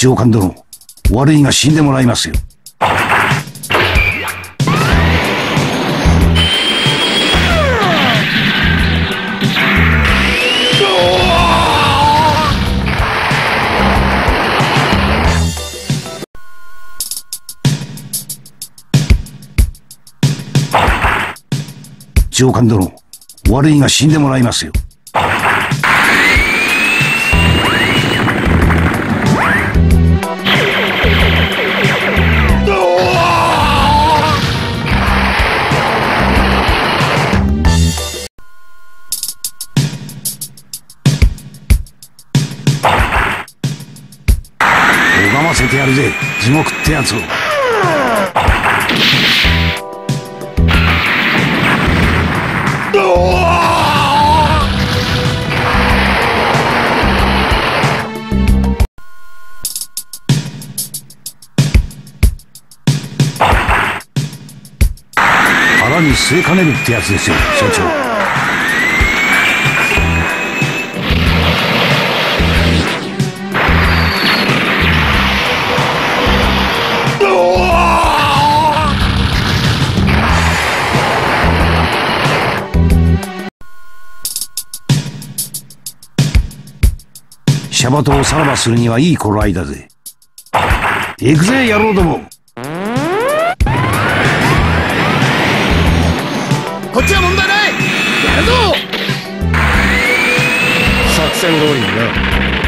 上官殿、悪いが死んでもらいますよ。上官殿、悪いが死んでもらいますよ。拝ませてやるぜ、地獄ってやつを。腹に据えかねるってやつですよ、社長。シャバトをさらばするにはいい頃合いだぜ。行くぜ、野郎ども。こっちは問題ない。やるぞ。作戦通りにな